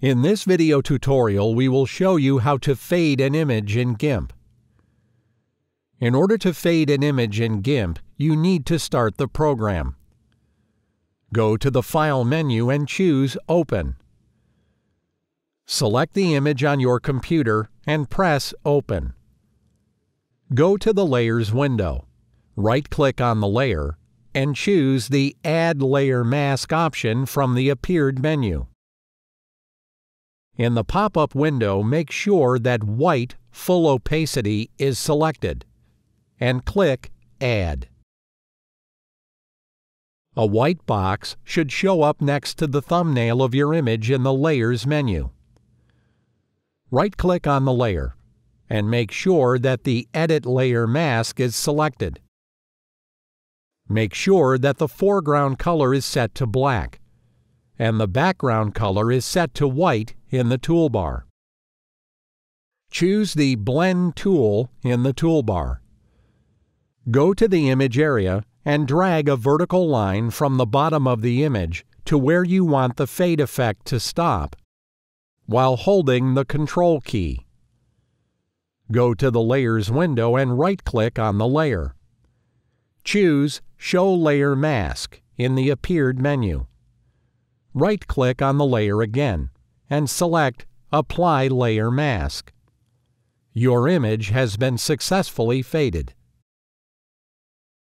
In this video tutorial, we will show you how to fade an image in GIMP. In order to fade an image in GIMP, you need to start the program. Go to the File menu and choose Open. Select the image on your computer and press Open. Go to the Layers window. Right-click on the layer and choose the Add Layer Mask option from the Appeared menu. In the pop-up window, make sure that white full opacity is selected and click Add. A white box should show up next to the thumbnail of your image in the Layers menu. Right-click on the layer and make sure that the Edit Layer Mask is selected. Make sure that the foreground color is set to black and the background color is set to white in the toolbar. Choose the Blend tool in the toolbar. Go to the image area and drag a vertical line from the bottom of the image to where you want the fade effect to stop, while holding the Control key. Go to the Layers window and right-click on the layer. Choose Show Layer Mask in the Appeared menu right-click on the layer again and select Apply Layer Mask. Your image has been successfully faded.